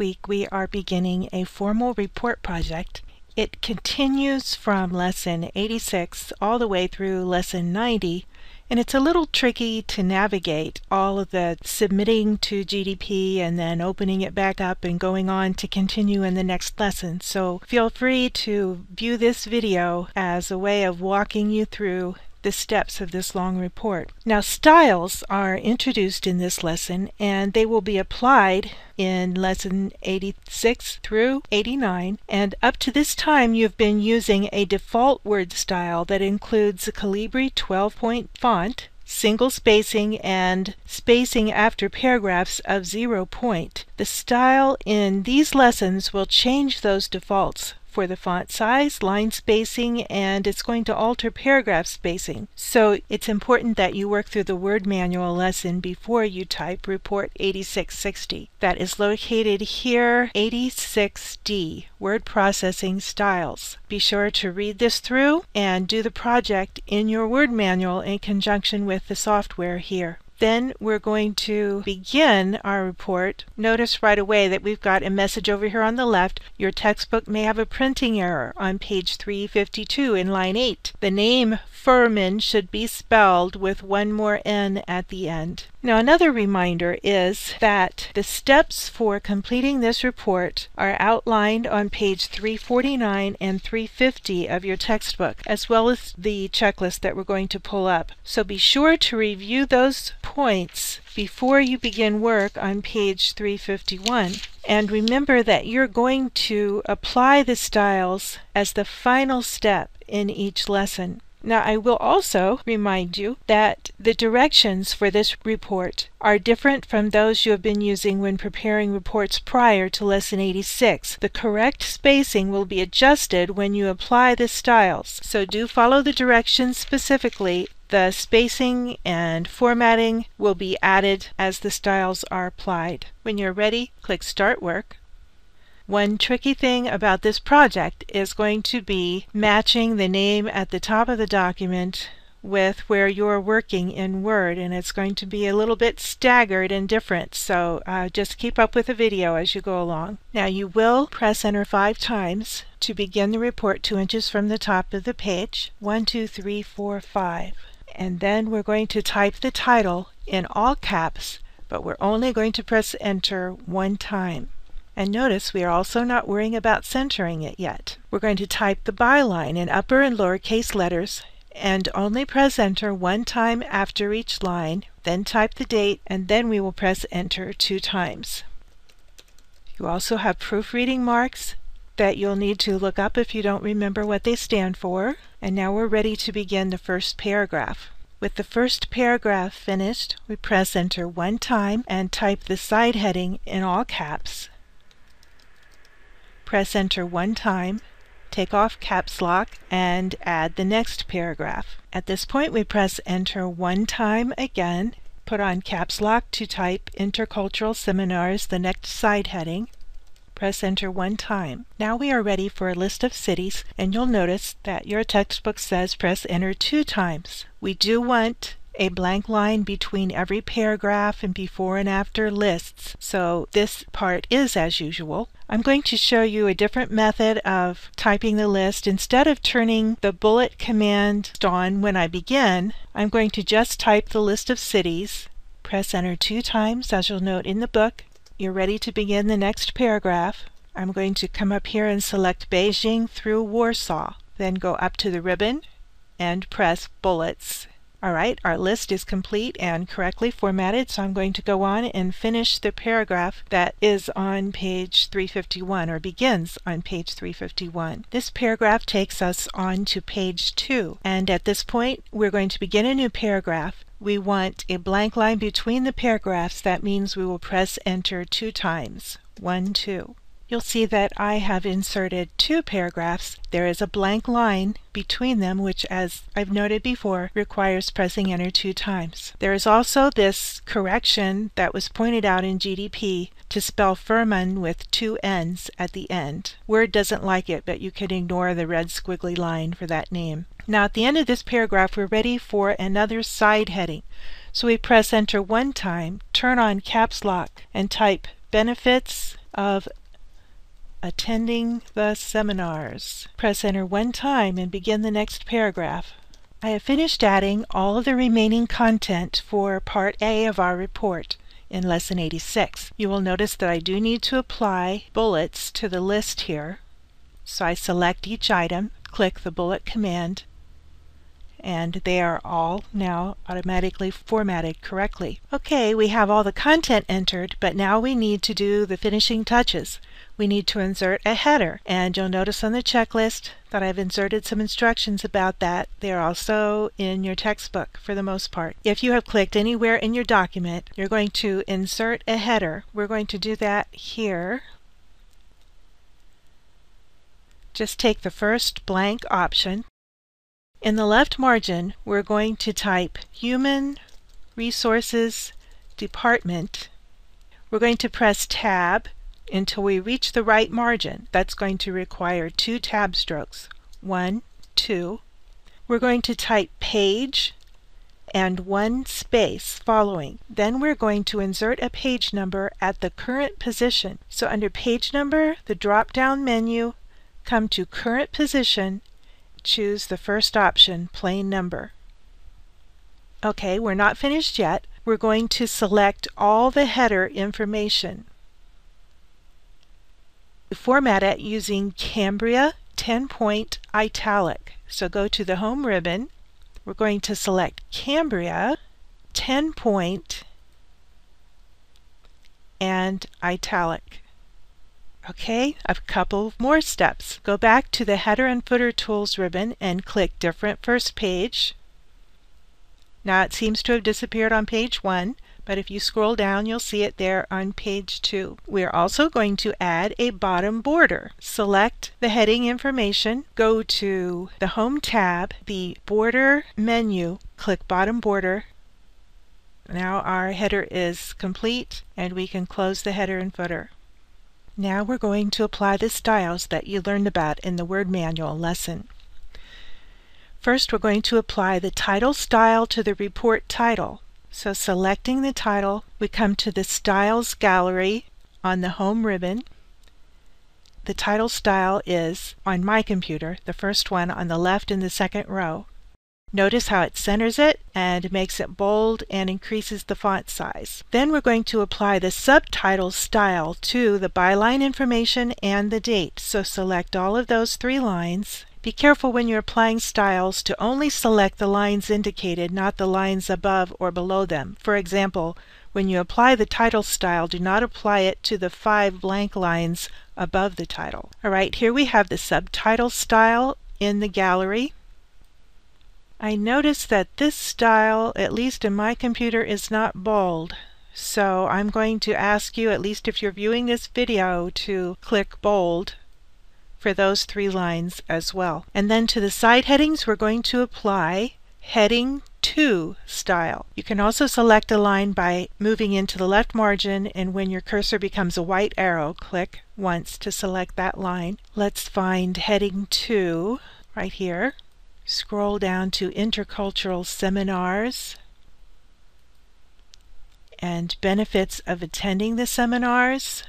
week we are beginning a formal report project. It continues from lesson 86 all the way through lesson 90 and it's a little tricky to navigate all of the submitting to GDP and then opening it back up and going on to continue in the next lesson. So feel free to view this video as a way of walking you through the steps of this long report. Now styles are introduced in this lesson and they will be applied in lesson 86 through 89 and up to this time you've been using a default word style that includes a Calibri 12 point font single spacing and spacing after paragraphs of zero point. The style in these lessons will change those defaults for the font size, line spacing, and it's going to alter paragraph spacing. So it's important that you work through the word manual lesson before you type report 8660. That is located here 86D, word processing styles. Be sure to read this through and do the project in your word manual in conjunction with the software here. Then we're going to begin our report. Notice right away that we've got a message over here on the left. Your textbook may have a printing error on page 352 in line 8. The name Furman should be spelled with one more N at the end. Now another reminder is that the steps for completing this report are outlined on page 349 and 350 of your textbook, as well as the checklist that we're going to pull up. So be sure to review those points before you begin work on page 351. And remember that you're going to apply the styles as the final step in each lesson. Now I will also remind you that the directions for this report are different from those you have been using when preparing reports prior to lesson 86. The correct spacing will be adjusted when you apply the styles, so do follow the directions specifically. The spacing and formatting will be added as the styles are applied. When you're ready, click Start Work. One tricky thing about this project is going to be matching the name at the top of the document with where you're working in Word and it's going to be a little bit staggered and different so uh, just keep up with the video as you go along. Now you will press enter five times to begin the report two inches from the top of the page. One, two, three, four, five. And then we're going to type the title in all caps but we're only going to press enter one time. And notice we are also not worrying about centering it yet. We're going to type the byline in upper and lowercase letters and only press enter one time after each line, then type the date, and then we will press enter two times. You also have proofreading marks that you'll need to look up if you don't remember what they stand for. And now we're ready to begin the first paragraph. With the first paragraph finished, we press enter one time and type the side heading in all caps press enter one time, take off caps lock, and add the next paragraph. At this point we press enter one time again, put on caps lock to type Intercultural Seminars, the next side heading, press enter one time. Now we are ready for a list of cities and you'll notice that your textbook says press enter two times. We do want a blank line between every paragraph and before and after lists. So this part is as usual. I'm going to show you a different method of typing the list. Instead of turning the bullet command on when I begin, I'm going to just type the list of cities. Press enter two times as you'll note in the book. You're ready to begin the next paragraph. I'm going to come up here and select Beijing through Warsaw. Then go up to the ribbon and press bullets all right, our list is complete and correctly formatted, so I'm going to go on and finish the paragraph that is on page 351 or begins on page 351. This paragraph takes us on to page 2, and at this point we're going to begin a new paragraph. We want a blank line between the paragraphs. That means we will press enter two times. One, two you'll see that I have inserted two paragraphs. There is a blank line between them, which, as I've noted before, requires pressing enter two times. There is also this correction that was pointed out in GDP to spell Furman with two N's at the end. Word doesn't like it, but you can ignore the red squiggly line for that name. Now at the end of this paragraph, we're ready for another side heading. So we press enter one time, turn on caps lock, and type benefits of attending the seminars. Press enter one time and begin the next paragraph. I have finished adding all of the remaining content for Part A of our report in Lesson 86. You will notice that I do need to apply bullets to the list here. So I select each item, click the bullet command, and they are all now automatically formatted correctly. Okay, we have all the content entered, but now we need to do the finishing touches. We need to insert a header, and you'll notice on the checklist that I've inserted some instructions about that. They're also in your textbook for the most part. If you have clicked anywhere in your document, you're going to insert a header. We're going to do that here. Just take the first blank option in the left margin, we're going to type Human Resources Department. We're going to press Tab until we reach the right margin. That's going to require two tab strokes. One, two. We're going to type Page and one space following. Then we're going to insert a page number at the current position. So under Page Number, the drop-down menu, come to Current Position choose the first option, plain number. Okay, we're not finished yet. We're going to select all the header information. Format it using Cambria 10 point italic. So go to the home ribbon. We're going to select Cambria 10 point and italic. Okay, a couple more steps. Go back to the Header and Footer Tools ribbon and click Different First Page. Now it seems to have disappeared on page 1, but if you scroll down you'll see it there on page 2. We're also going to add a bottom border. Select the heading information, go to the Home tab, the Border menu, click Bottom Border. Now our header is complete and we can close the header and footer. Now we're going to apply the styles that you learned about in the Word Manual lesson. First we're going to apply the title style to the report title. So selecting the title, we come to the Styles gallery on the Home ribbon. The title style is, on my computer, the first one on the left in the second row. Notice how it centers it and makes it bold and increases the font size. Then we're going to apply the subtitle style to the byline information and the date. So select all of those three lines. Be careful when you're applying styles to only select the lines indicated, not the lines above or below them. For example, when you apply the title style, do not apply it to the five blank lines above the title. Alright, here we have the subtitle style in the gallery. I notice that this style, at least in my computer, is not bold. So I'm going to ask you, at least if you're viewing this video, to click bold for those three lines as well. And then to the side headings, we're going to apply heading 2 style. You can also select a line by moving into the left margin and when your cursor becomes a white arrow, click once to select that line. Let's find heading 2 right here. Scroll down to intercultural seminars and benefits of attending the seminars.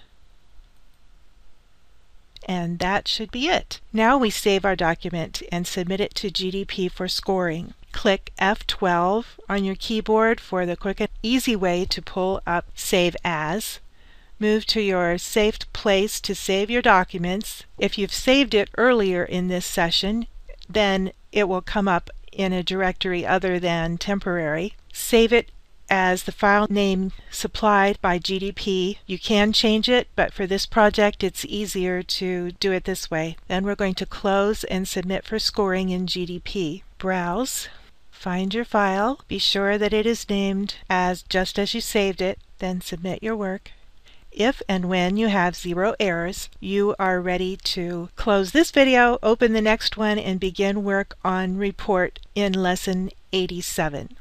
And that should be it. Now we save our document and submit it to GDP for scoring. Click F12 on your keyboard for the quick and easy way to pull up Save As. Move to your saved place to save your documents. If you've saved it earlier in this session, then it will come up in a directory other than temporary. Save it as the file name supplied by GDP. You can change it, but for this project it's easier to do it this way. Then we're going to close and submit for scoring in GDP. Browse, find your file, be sure that it is named as just as you saved it, then submit your work. If and when you have zero errors, you are ready to close this video, open the next one, and begin work on report in lesson 87.